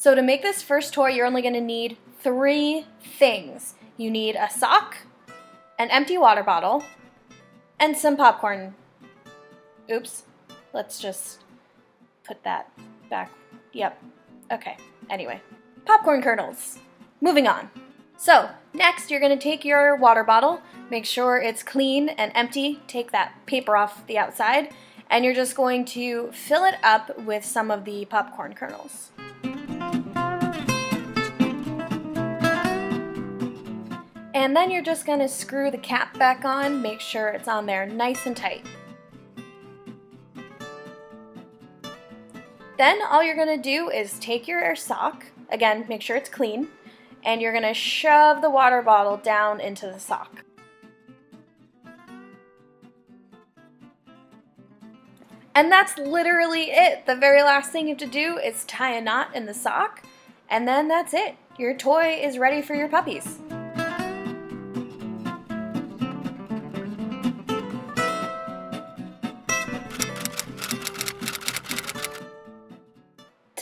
So to make this first toy, you're only going to need three things. You need a sock, an empty water bottle, and some popcorn. Oops. Let's just put that back. Yep. Okay. Anyway, popcorn kernels. Moving on. So, next you're going to take your water bottle, make sure it's clean and empty, take that paper off the outside, and you're just going to fill it up with some of the popcorn kernels. And then you're just to screw the cap back on, make sure it's on there nice and tight. Then all you're to do is take your sock, again make sure it's clean, and you're to shove the water bottle down into the sock. And that's literally it. The very last thing you have to do is tie a knot in the sock, and then that's it. Your toy is ready for your puppies.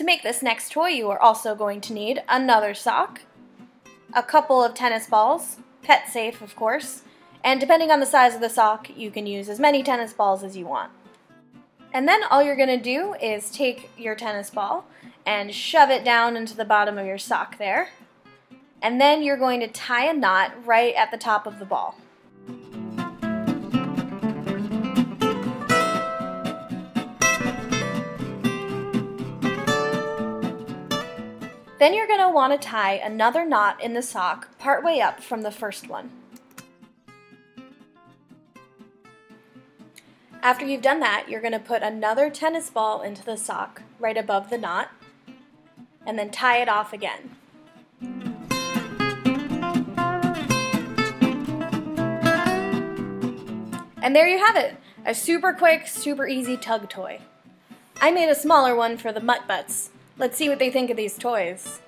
Make this next toy, you are also going to need another sock, a couple of tennis balls, pet safe of course, and depending on the size of the sock, you can use as many tennis balls as you want. And then all you're going to do is take your tennis ball and shove it down into the bottom of your sock there. And then you're going to tie a knot right at the top of the ball. Then you're going to want to tie another knot in the sock partway up from the first one. After you've done that, you're going to put another tennis ball into the sock right above the knot and then tie it off again. And there you have it, a super quick, super easy tug toy. I made a smaller one for the mutt butts, Let's see what they think of these toys.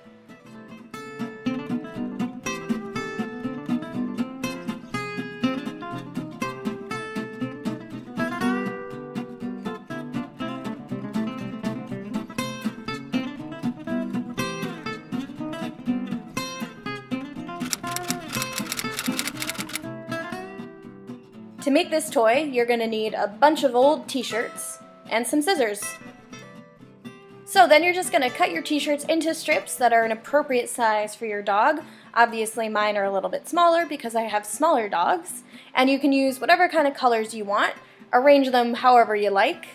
To make this toy, you're going to need a bunch of old t-shirts and some scissors. So then you're just going to cut your t-shirts into strips that are an appropriate size for your dog. Obviously mine are a little bit smaller because I have smaller dogs. And you can use whatever kind of colors you want. Arrange them however you like.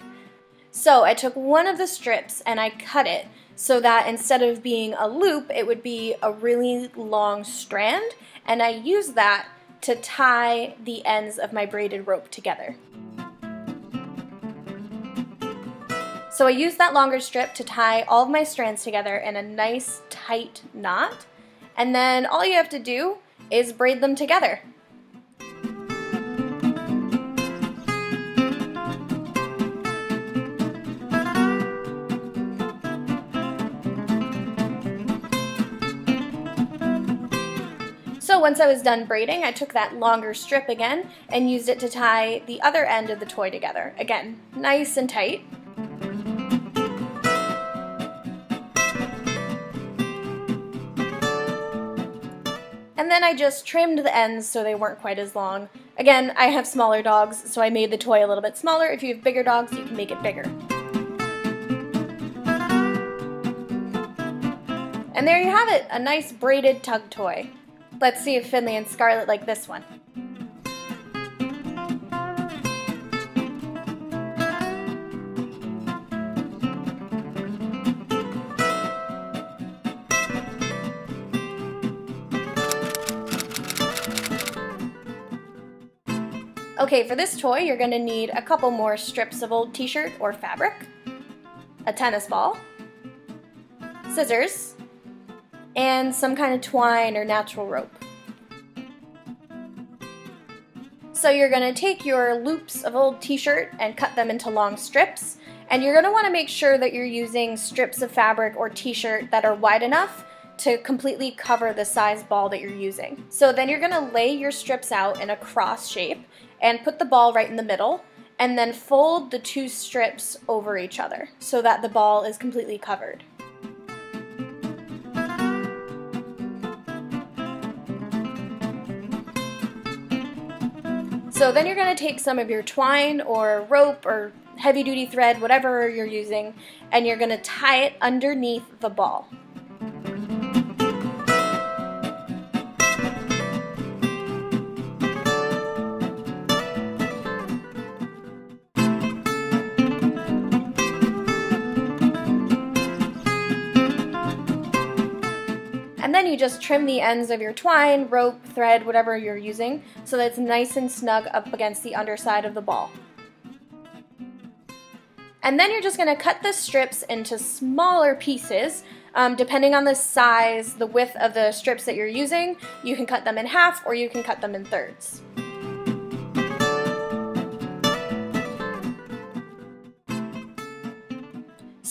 So I took one of the strips and I cut it so that instead of being a loop, it would be a really long strand. And I used that to tie the ends of my braided rope together. So I used that longer strip to tie all of my strands together in a nice tight knot. And then all you have to do is braid them together. So once I was done braiding, I took that longer strip again and used it to tie the other end of the toy together. Again, nice and tight. Then I just trimmed the ends so they weren't quite as long. Again, I have smaller dogs, so I made the toy a little bit smaller. If you have bigger dogs, you can make it bigger. And there you have it, a nice braided tug toy. Let's see if Finley and Scarlet like this one. Okay, for this toy, you're gonna need a couple more strips of old t-shirt or fabric, a tennis ball, scissors, and some kind of twine or natural rope. So you're gonna take your loops of old t-shirt and cut them into long strips, and you're gonna wanna make sure that you're using strips of fabric or t-shirt that are wide enough to completely cover the size ball that you're using. So then you're gonna lay your strips out in a cross shape and put the ball right in the middle and then fold the two strips over each other so that the ball is completely covered. So then you're going to take some of your twine or rope or heavy duty thread, whatever you're using, and you're going to tie it underneath the ball. Then you just trim the ends of your twine, rope, thread, whatever you're using, so that it's nice and snug up against the underside of the ball. And then you're just going to cut the strips into smaller pieces. Um, depending on the size, the width of the strips that you're using, you can cut them in half or you can cut them in thirds.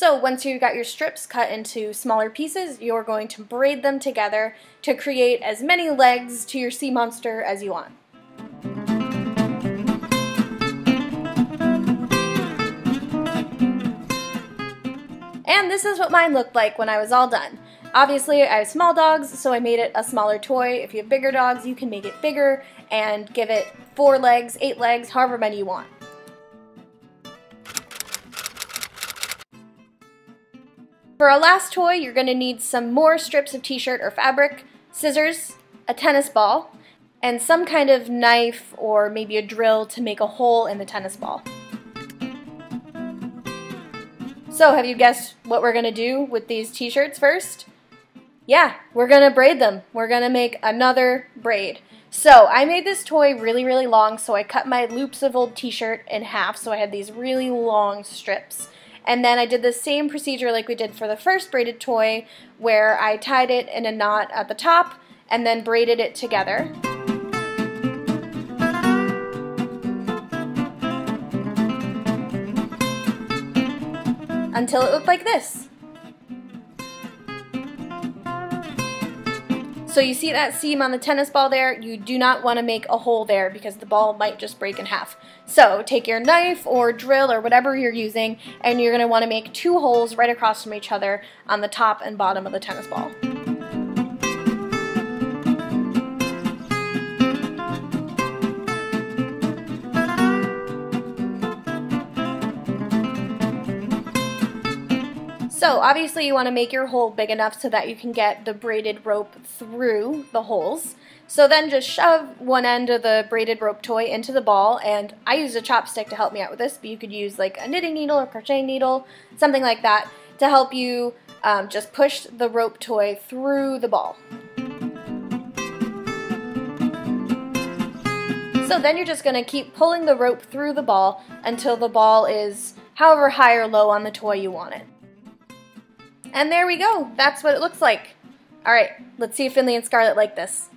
So once you've got your strips cut into smaller pieces, you're going to braid them together to create as many legs to your sea monster as you want. And this is what mine looked like when I was all done. Obviously, I have small dogs, so I made it a smaller toy. If you have bigger dogs, you can make it bigger and give it four legs, eight legs, however many you want. For our last toy, you're going to need some more strips of t-shirt or fabric, scissors, a tennis ball, and some kind of knife or maybe a drill to make a hole in the tennis ball. So have you guessed what we're going to do with these t-shirts first? Yeah, we're going to braid them. We're going to make another braid. So I made this toy really, really long, so I cut my loops of old t-shirt in half, so I had these really long strips. And then I did the same procedure like we did for the first braided toy where I tied it in a knot at the top and then braided it together. Until it looked like this. So you see that seam on the tennis ball there? You do not want to make a hole there because the ball might just break in half. So take your knife or drill or whatever you're using and you're going to want to make two holes right across from each other on the top and bottom of the tennis ball. Obviously you want to make your hole big enough so that you can get the braided rope through the holes. So then just shove one end of the braided rope toy into the ball, and I used a chopstick to help me out with this, but you could use like a knitting needle or crocheting needle, something like that, to help you um, just push the rope toy through the ball. So then you're just going to keep pulling the rope through the ball until the ball is however high or low on the toy you want it. And there we go. That's what it looks like. All right, let's see if Finley and Scarlett like this.